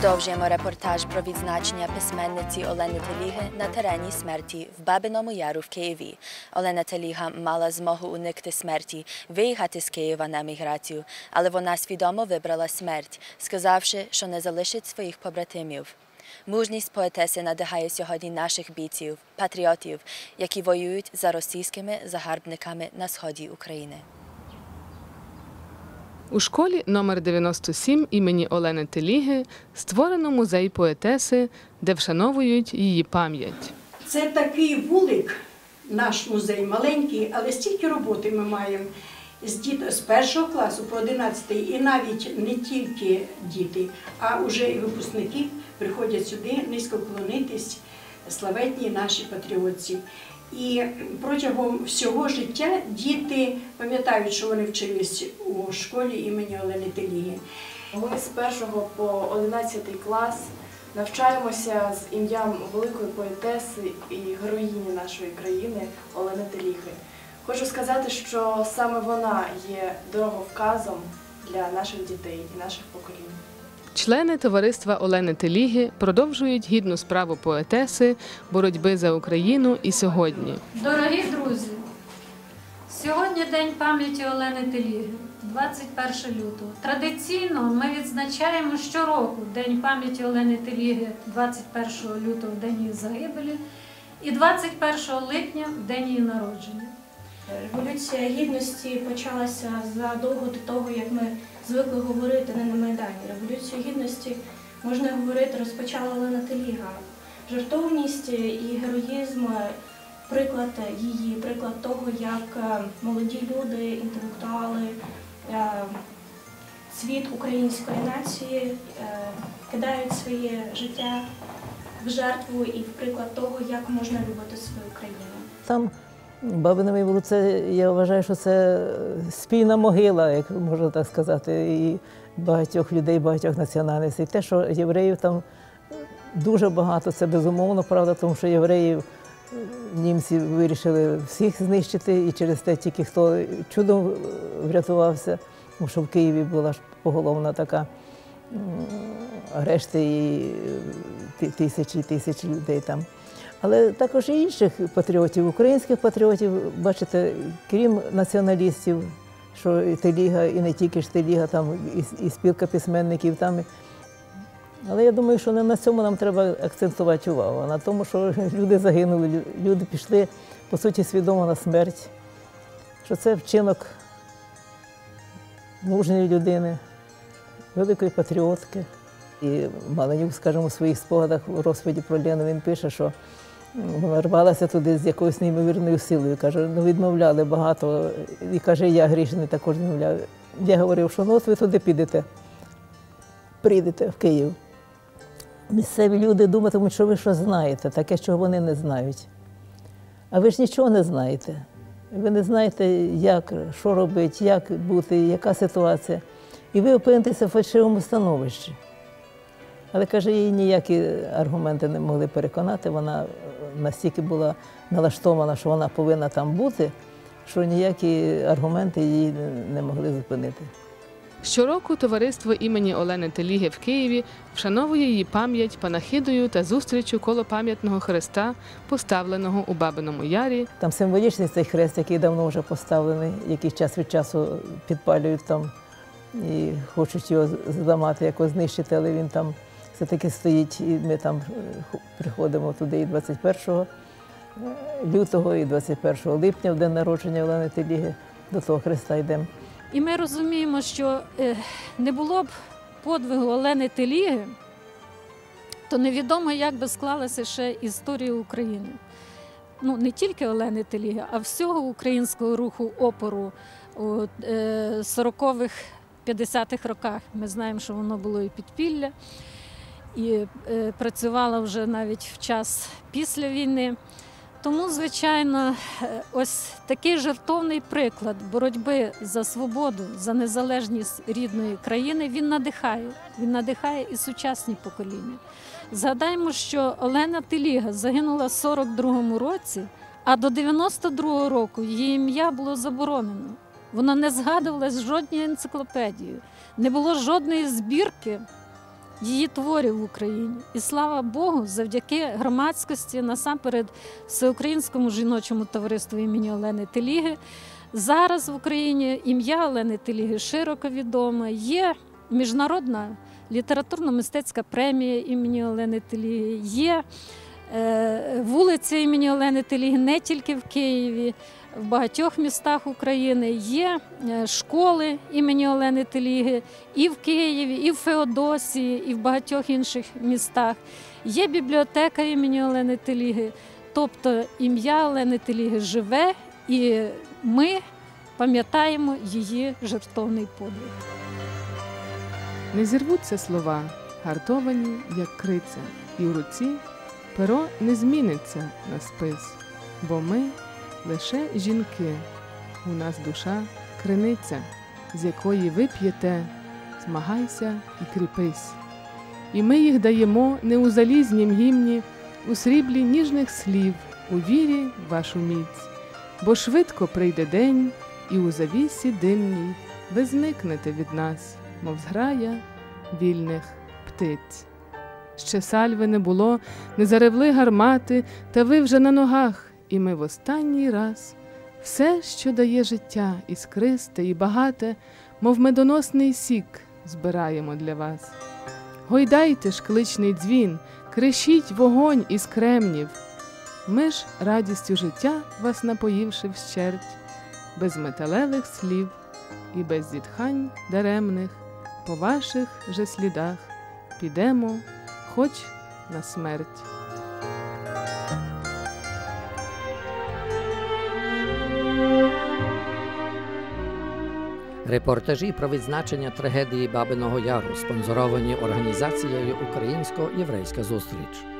Продовжуємо репортаж про відзначення письменниці Олени Теліги на терені смерті в Бабиному Яру в Києві. Олена Теліга мала змогу уникти смерті, виїхати з Києва на міграцію, але вона свідомо вибрала смерть, сказавши, що не залишить своїх побратимів. Мужність поетеси надихає сьогодні наших бійців, патріотів, які воюють за російськими загарбниками на сході України. У школі номер 97 імені Олени Теліги створено музей поетеси, де вшановують її пам'ять. Це такий вулик, наш музей маленький, але стільки роботи ми маємо з діт з першого класу по 11, і навіть не тільки діти, а вже і випускники приходять сюди низько вклонитись славетні наші патріотці. І протягом всього життя діти пам'ятають, що вони вчились у школі імені Олени Теліги. Ми з 1 по 11 клас навчаємося з ім'ям великої поетеси і героїні нашої країни Олени Теліги. Хочу сказати, що саме вона є дороговказом для наших дітей і наших поколінь. Члени товариства Олени Теліги продовжують гідну справу поетеси, боротьби за Україну і сьогодні. Дорогі друзі, сьогодні День пам'яті Олени Теліги, 21 лютого. Традиційно ми відзначаємо щороку День пам'яті Олени Теліги, 21 лютого, день її загибелі, і 21 липня день її народження. Революція гідності почалася задовго до того, як ми звикли говорити не на Майдані. Революцію гідності, можна говорити, розпочала Олена Теліга. Жартовність і героїзм, приклад її, приклад того, як е, молоді люди, інтелектуали, е, світ української нації е, кидають своє життя в жертву і в приклад того, як можна любити свою країну. Там Бабине Вибору, це я вважаю, що це спільна могила, як можна так сказати, і багатьох людей, багатьох національностей. Те, що євреїв там дуже багато, це безумовно правда, тому що євреїв німці вирішили всіх знищити, і через те тільки хто чудом врятувався, тому що в Києві була ж поголовна така м, решти і тисячі і тисячі людей там. Але також і інших патріотів, українських патріотів, бачите, крім націоналістів, що і Теліга, і не тільки ж Теліга, там і, і спілка письменників там. Але я думаю, що не на цьому нам треба акцентувати увагу, а на тому, що люди загинули, люди пішли, по суті, свідомо на смерть, що це вчинок мужньої людини, великої патріотки. І Маленюк, скажімо, у своїх спогадах у розповіді про Лену він пише, що вона рвалася туди з якоюсь неймовірною силою. Каже, ну відмовляли багато. І каже, я грішний також відмовляв. Я говорив, що ну от ви туди підете, прийдете в Київ. Місцеві люди думатимуть, що ви щось знаєте, таке, чого вони не знають. А ви ж нічого не знаєте. Ви не знаєте, як, що робити, як бути, яка ситуація. І ви опинитеся в фальшивому становищі. Але каже, її ніякі аргументи не могли переконати. Вона настільки була налаштована, що вона повинна там бути, що ніякі аргументи її не могли зупинити. Щороку товариство імені Олени Теліги в Києві вшановує її пам'ять панахидою та зустрічю коло пам'ятного хреста, поставленого у Бабиному Ярі, Там символічний цей хрест, який давно вже поставлений, який час від часу підпалюють там і хочуть його зламати, якось знищити, але він там все-таки стоїть, і ми там е, приходимо туди і 21 лютого, і 21 липня, в день народження Олени Теліги, до того хреста йдемо. І ми розуміємо, що е, не було б подвигу Олени Теліги, то невідомо, як би склалася ще історія України. Ну, не тільки Олени Теліги, а всього українського руху опору у е, 40-х, 50-х роках. Ми знаємо, що воно було і підпілля, і е, працювало вже навіть в час після війни. Тому, звичайно, е, ось такий жертовний приклад боротьби за свободу, за незалежність рідної країни він надихає. Він надихає і сучасні покоління. Згадаймо, що Олена Теліга загинула в 42-му році, а до 92-го року її ім'я було заборонено. Вона не згадувалась жодною енциклопедією, не було жодної збірки її творів в Україні. І слава Богу, завдяки громадськості, насамперед Всеукраїнському жіночому товариству імені Олени Теліги. Зараз в Україні ім'я Олени Теліги широко відоме. Є міжнародна літературно-мистецька премія імені Олени Теліги, є е, вулиця імені Олени Теліги не тільки в Києві, в багатьох містах України. Є е, школи імені Олени Теліги і в Києві, і в Феодосії, і в багатьох інших містах. Є бібліотека імені Олени Теліги. Тобто ім'я Олени Теліги живе, і ми пам'ятаємо її жертовний подвиг. Не зірвуться слова, гартовані, як криця, і в руці перо не зміниться на спис, бо ми лише жінки, у нас душа криниця, з якої ви п'єте, змагайся і кріпись. І ми їх даємо не у залізнім гімні, у сріблі ніжних слів, у вірі вашу міць, бо швидко прийде день, і у завісі димній ви зникнете від нас, мов зграя вільних птиць. Ще сальви не було, не заревли гармати, та ви вже на ногах, і ми в останній раз все, що дає життя, іскристе і багате, мов медоносний сік, збираємо для вас. Гойдайте ж кличний дзвін, кришіть вогонь із кремнів. Ми ж радістю життя вас напоївши вщерть, без металевих слів і без зітхань даремних, по ваших же слідах підемо, хоч на смерть. Репортажі про відзначення трагедії Бабиного Яру спонсоровані організацією Українсько-Єврейська зустріч.